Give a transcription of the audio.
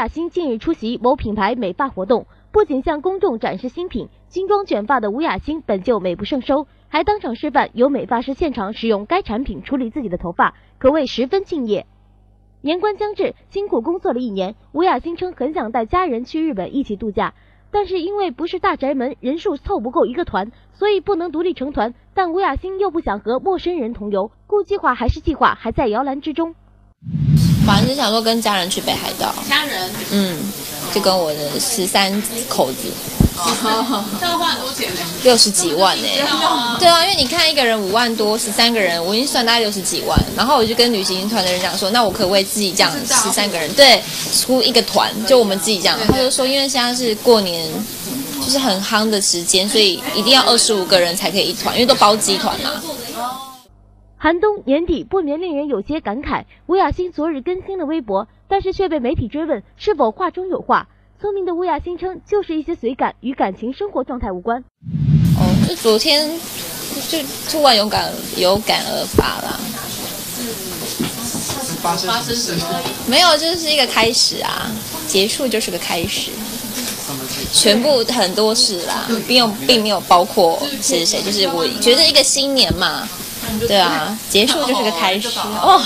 雅欣近日出席某品牌美发活动，不仅向公众展示新品精装卷发的吴雅欣本就美不胜收，还当场示范由美发师现场使用该产品处理自己的头发，可谓十分敬业。年关将至，辛苦工作了一年，吴雅欣称很想带家人去日本一起度假，但是因为不是大宅门，人数凑不够一个团，所以不能独立成团。但吴雅欣又不想和陌生人同游，故计划还是计划，还在摇篮之中。反正是想说跟家人去北海道，家人，嗯，就跟我的十三口子，这样花很多钱呢。六十几万呢、对啊，因为你看一个人五万多，十三个人，我已经算大概六十几万。然后我就跟旅行团的人讲说，那我可不可以自己这样十三个人，对，出一个团，就我们自己这样。他就说，因为现在是过年，就是很夯的时间，所以一定要二十五个人才可以一团，因为都包机团嘛。寒冬年底不免令人有些感慨。吴雅欣昨日更新了微博，但是却被媒体追问是否话中有话。聪明的吴雅欣称，就是一些随感，与感情生活状态无关。哦，就昨天就突然有感有感而发啦，发生什么？没有，就是一个开始啊，结束就是个开始。全部很多事啦，并有并没有包括谁谁谁，就是我觉得一个新年嘛，对啊，结束就是个开始哦。